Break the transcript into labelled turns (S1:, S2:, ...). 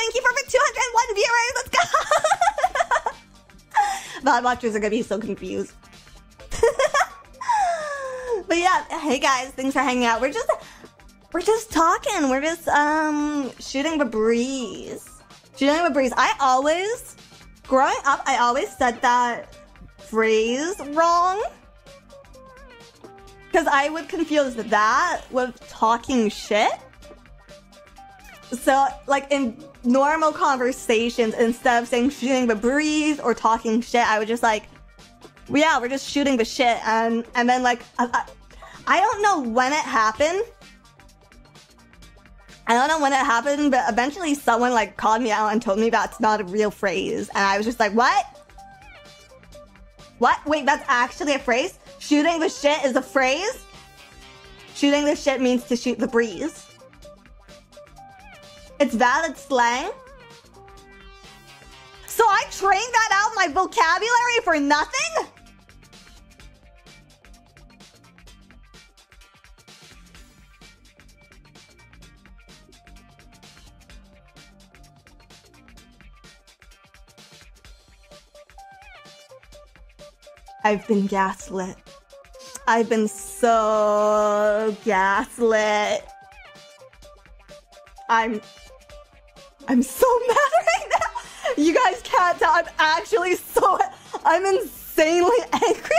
S1: thank you for the 201 viewers. Let's go. VOD watchers are gonna be so confused. but yeah, hey guys, thanks for hanging out. We're just we're just talking. We're just um shooting the breeze. Shooting the breeze. I always growing up, I always said that phrase wrong. Because I would confuse that with talking shit. So, like in normal conversations, instead of saying shooting the breeze or talking shit, I was just like, yeah, we're just shooting the shit, and and then like, I, I, I don't know when it happened. I don't know when it happened, but eventually someone like called me out and told me that's not a real phrase, and I was just like, what? What? Wait, that's actually a phrase? Shooting the shit is a phrase? Shooting the shit means to shoot the breeze. It's valid slang. So I trained that out my vocabulary for nothing? I've been gaslit. I've been so gaslit. I'm I'm so mad right now. You guys can't tell. I'm actually so I'm insanely angry